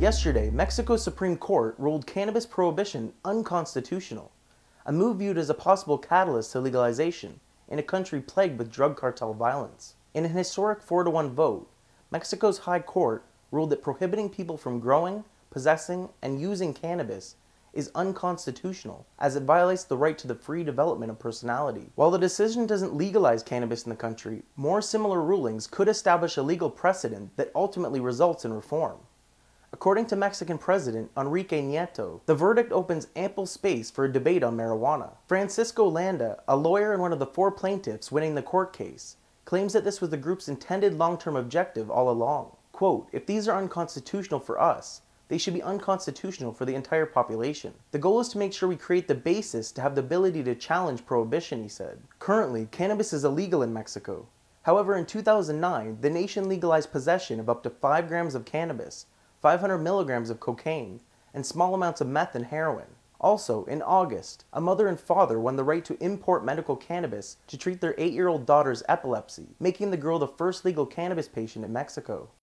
Yesterday, Mexico's Supreme Court ruled cannabis prohibition unconstitutional, a move viewed as a possible catalyst to legalization in a country plagued with drug cartel violence. In an historic 4 to 1 vote, Mexico's High Court ruled that prohibiting people from growing, possessing, and using cannabis is unconstitutional, as it violates the right to the free development of personality. While the decision doesn't legalize cannabis in the country, more similar rulings could establish a legal precedent that ultimately results in reform. According to Mexican President Enrique Nieto, the verdict opens ample space for a debate on marijuana. Francisco Landa, a lawyer and one of the four plaintiffs winning the court case, claims that this was the group's intended long-term objective all along. Quote, if these are unconstitutional for us, they should be unconstitutional for the entire population. The goal is to make sure we create the basis to have the ability to challenge prohibition, he said. Currently, cannabis is illegal in Mexico. However, in 2009, the nation legalized possession of up to 5 grams of cannabis, 500 milligrams of cocaine, and small amounts of meth and heroin. Also, in August, a mother and father won the right to import medical cannabis to treat their 8-year-old daughter's epilepsy, making the girl the first legal cannabis patient in Mexico.